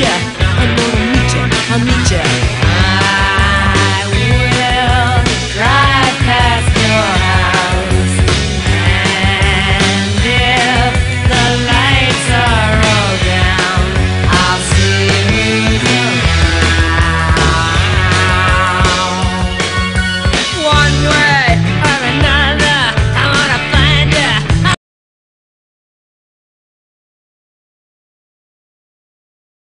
ya, I'm gonna meet ya, I'll meet ya.